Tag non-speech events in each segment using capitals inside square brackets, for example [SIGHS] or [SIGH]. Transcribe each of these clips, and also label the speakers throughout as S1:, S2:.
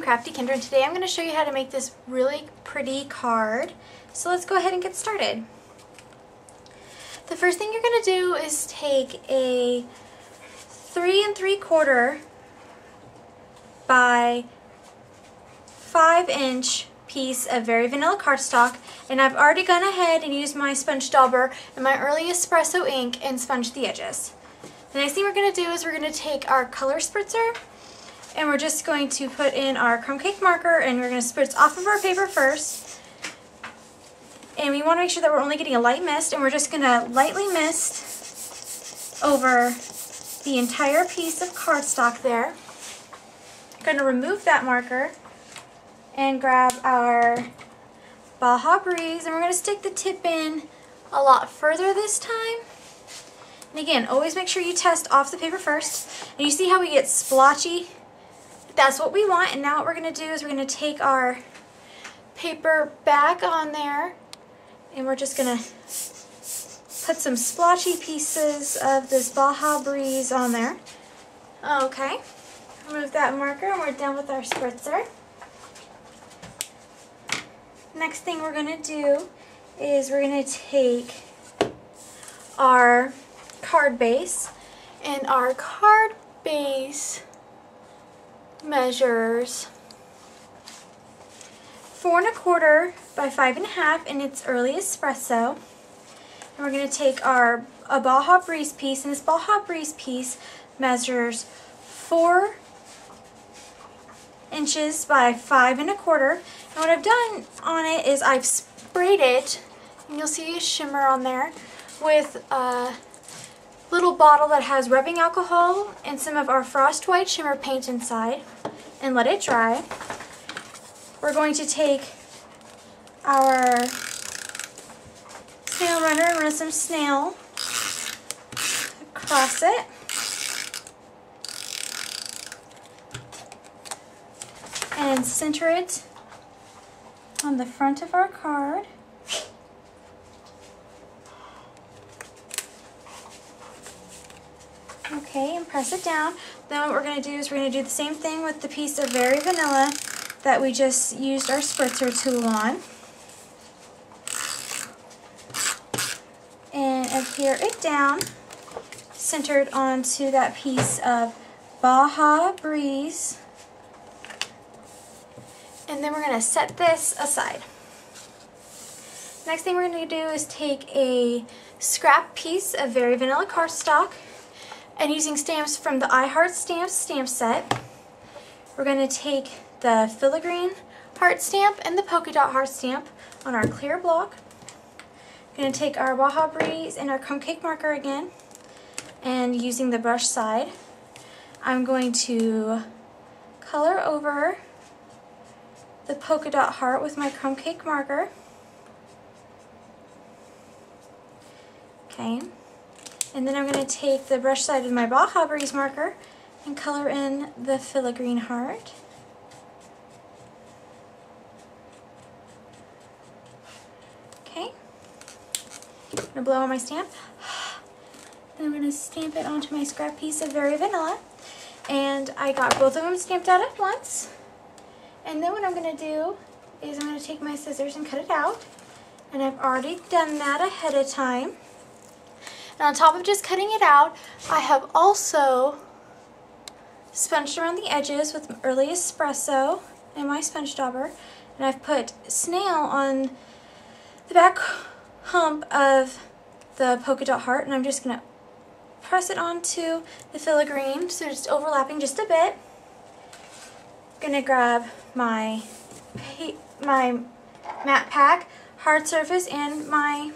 S1: Crafty Kendra and today I'm going to show you how to make this really pretty card. So let's go ahead and get started. The first thing you're going to do is take a three and three quarter by five inch piece of Very Vanilla cardstock and I've already gone ahead and used my sponge dauber and my early espresso ink and sponged the edges. The next thing we're going to do is we're going to take our color spritzer and we're just going to put in our crumb cake marker and we're going to spritz off of our paper first. And we want to make sure that we're only getting a light mist and we're just going to lightly mist over the entire piece of cardstock there. I'm going to remove that marker and grab our Baja Breeze and we're going to stick the tip in a lot further this time. And again, always make sure you test off the paper first. And you see how we get splotchy that's what we want. And now what we're going to do is we're going to take our paper back on there and we're just going to put some splotchy pieces of this Baja Breeze on there. Okay, remove that marker and we're done with our spritzer. Next thing we're going to do is we're going to take our card base and our card base measures four and a quarter by five and a half in its early espresso. And we're going to take our a Baja Breeze piece, and this Baja Breeze piece measures four inches by five and a quarter. And what I've done on it is I've sprayed it, and you'll see a shimmer on there, with a little bottle that has rubbing alcohol and some of our Frost White Shimmer paint inside and let it dry. We're going to take our snail runner and run some snail across it. And center it on the front of our card. Okay, and press it down. Then what we're going to do is we're going to do the same thing with the piece of Very Vanilla that we just used our spritzer tool on. And adhere it down, centered onto that piece of Baja Breeze. And then we're going to set this aside. Next thing we're going to do is take a scrap piece of Very Vanilla cardstock and using stamps from the I Heart Stamps stamp set, we're going to take the filigree heart stamp and the polka dot heart stamp on our clear block. We're going to take our Baja Breeze and our crumb cake marker again, and using the brush side, I'm going to color over the polka dot heart with my crumb cake marker. Okay. And then I'm going to take the brush side of my Baja Breeze marker and color in the filigree heart. Okay. I'm going to blow on my stamp. Then I'm going to stamp it onto my scrap piece of Very Vanilla. And I got both of them stamped out at once. And then what I'm going to do is I'm going to take my scissors and cut it out. And I've already done that ahead of time. And on top of just cutting it out, I have also sponged around the edges with early espresso and my sponge dauber. And I've put snail on the back hump of the polka dot heart and I'm just going to press it onto the filigree so it's overlapping just a bit. I'm going to grab my my matte pack, hard surface, and my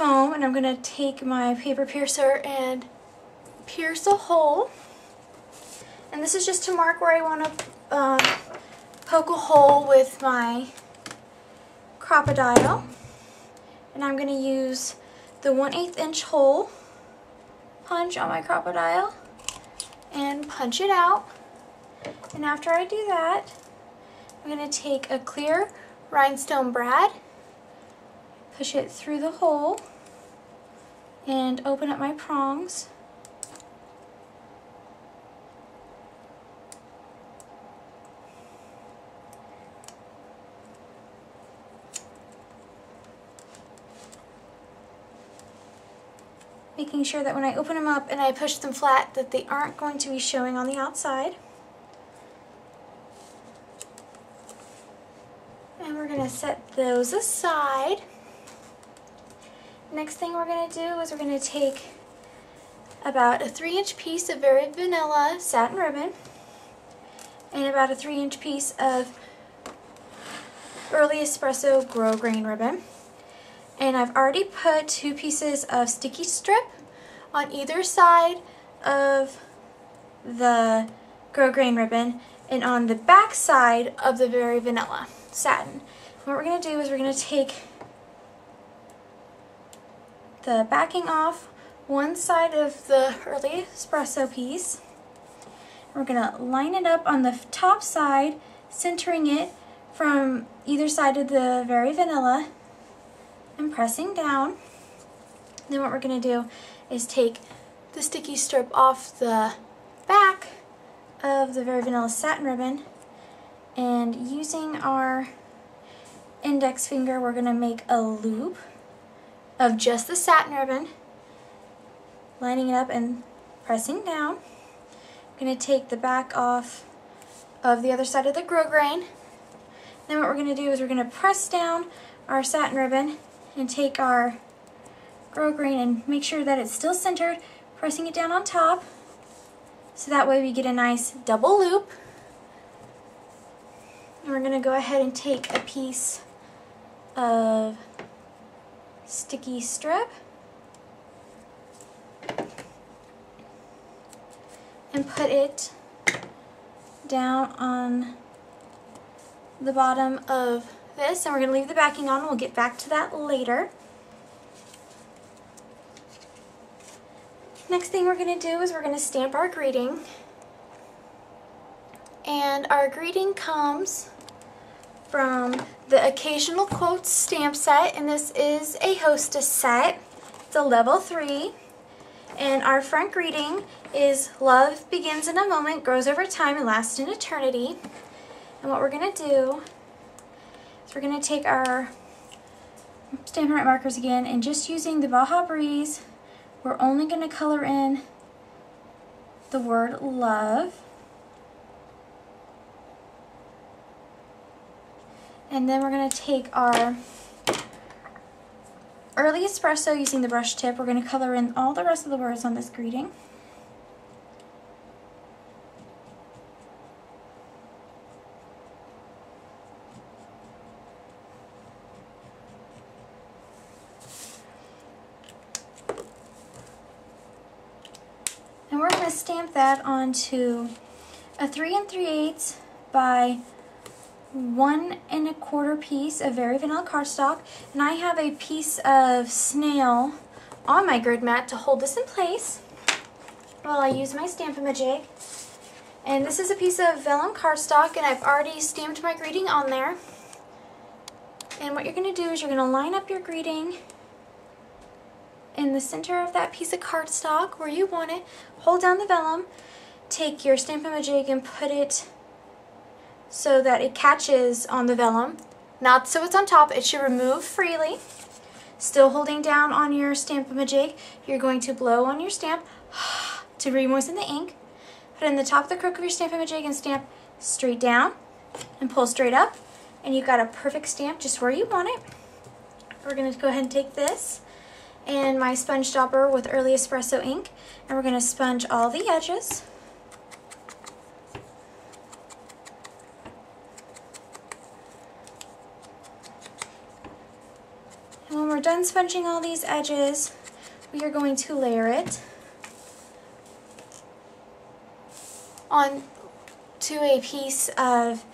S1: foam and I'm going to take my paper piercer and pierce a hole. And this is just to mark where I want to um, poke a hole with my Crop-A-Dile. And I'm going to use the 1 8 inch hole punch on my Crop-A-Dile and punch it out. And after I do that, I'm going to take a clear rhinestone brad, push it through the hole, and open up my prongs. making sure that when I open them up and I push them flat that they aren't going to be showing on the outside. And we're going to set those aside. Next thing we're going to do is we're going to take about a 3 inch piece of very vanilla satin ribbon and about a 3 inch piece of early espresso grosgrain ribbon. And I've already put two pieces of sticky strip on either side of the grosgrain ribbon and on the back side of the very vanilla satin. What we're going to do is we're going to take the backing off one side of the early espresso piece. We're going to line it up on the top side, centering it from either side of the very vanilla and pressing down. Then what we're going to do is take the sticky strip off the back of the very vanilla satin ribbon and using our index finger we're going to make a loop of just the satin ribbon lining it up and pressing down. I'm going to take the back off of the other side of the grosgrain. Then what we're going to do is we're going to press down our satin ribbon and take our grosgrain and make sure that it's still centered, pressing it down on top. So that way we get a nice double loop. And we're going to go ahead and take a piece of sticky strip and put it down on the bottom of this and we're going to leave the backing on. We'll get back to that later. Next thing we're going to do is we're going to stamp our greeting. And our greeting comes from the Occasional Quotes stamp set, and this is a hostess set. It's a level 3. And our front greeting is Love begins in a moment, grows over time, and lasts in eternity. And what we're going to do is we're going to take our Stampin' Write markers again, and just using the Baja Breeze, we're only going to color in the word love. And then we're going to take our early espresso using the brush tip. We're going to color in all the rest of the words on this greeting. And we're going to stamp that onto a 3 and 3 eighths by one and a quarter piece of Very Vanilla cardstock, and I have a piece of snail on my grid mat to hold this in place while I use my Stamp-A-Majig. And this is a piece of vellum cardstock, and I've already stamped my greeting on there. And what you're going to do is you're going to line up your greeting in the center of that piece of cardstock where you want it. Hold down the vellum, take your Stamp-A-Majig and put it so that it catches on the vellum. Not so it's on top, it should remove freely. Still holding down on your Stamp-A-Majig, you're going to blow on your stamp [SIGHS] to re-moisten the ink. Put it in the top of the crook of your Stamp-A-Majig and stamp straight down and pull straight up. And you've got a perfect stamp just where you want it. We're going to go ahead and take this and my sponge dauber with Early Espresso ink and we're going to sponge all the edges. Done sponging all these edges, we are going to layer it on to a piece of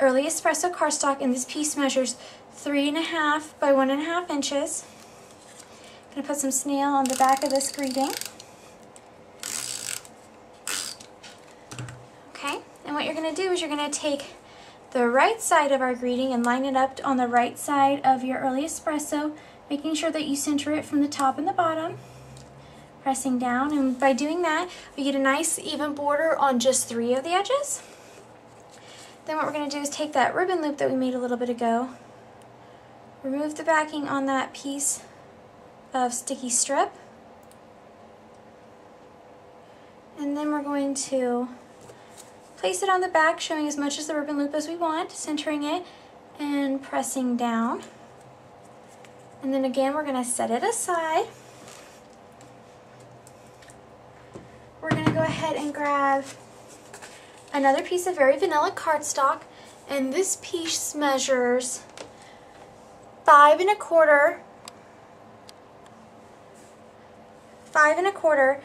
S1: early espresso cardstock and this piece measures three and a half by one and a half inches. I'm gonna put some snail on the back of this greeting. Okay, and what you're gonna do is you're gonna take the right side of our greeting and line it up on the right side of your early espresso making sure that you center it from the top and the bottom pressing down and by doing that we get a nice even border on just three of the edges then what we're going to do is take that ribbon loop that we made a little bit ago remove the backing on that piece of sticky strip And then we're going to place it on the back, showing as much as the ribbon loop as we want, centering it and pressing down. And then again, we're gonna set it aside. We're gonna go ahead and grab another piece of very vanilla cardstock, and this piece measures five and a quarter, five and a quarter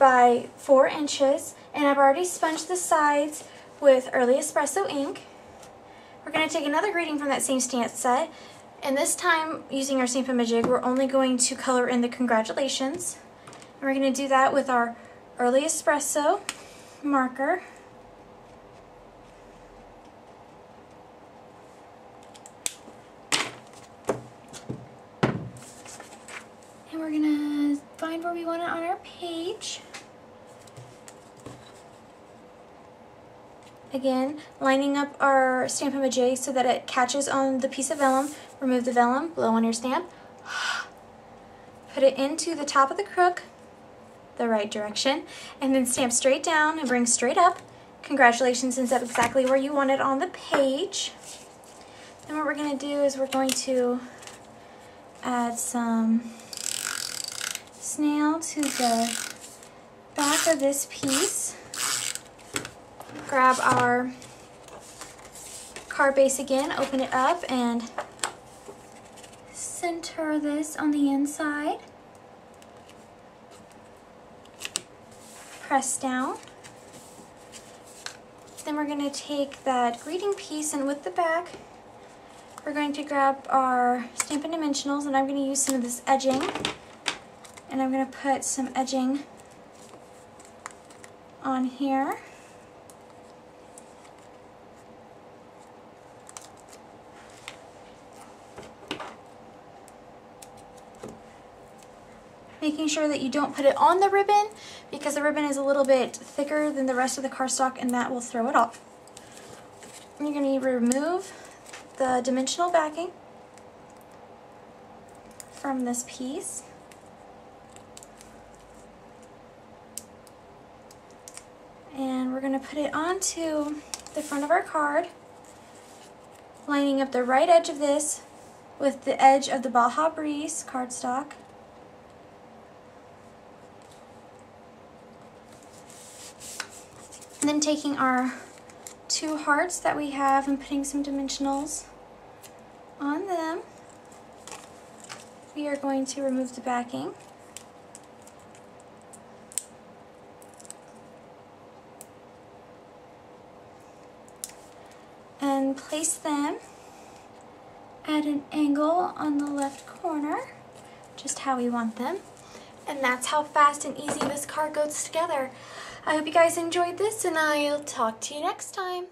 S1: by four inches, and I've already sponged the sides with Early Espresso ink. We're going to take another greeting from that same stamp set, and this time, using our Stampin' Majig, we're only going to color in the congratulations. And we're going to do that with our Early Espresso marker. And we're going to find where we want it on our page. Again, lining up our Stampin' Maje so that it catches on the piece of vellum. Remove the vellum, blow on your stamp. Put it into the top of the crook, the right direction, and then stamp straight down and bring straight up. Congratulations ends up exactly where you want it on the page. Then what we're going to do is we're going to add some snail to the back of this piece grab our card base again, open it up, and center this on the inside. Press down. Then we're going to take that greeting piece and with the back, we're going to grab our Stampin' Dimensionals and I'm going to use some of this edging. And I'm going to put some edging on here. Making sure that you don't put it on the ribbon because the ribbon is a little bit thicker than the rest of the cardstock and that will throw it off. You're going to remove the dimensional backing from this piece. And we're going to put it onto the front of our card, lining up the right edge of this with the edge of the Baja Breeze cardstock. And then taking our two hearts that we have and putting some dimensionals on them, we are going to remove the backing. And place them at an angle on the left corner, just how we want them. And that's how fast and easy this card goes together. I hope you guys enjoyed this and I'll talk to you next time.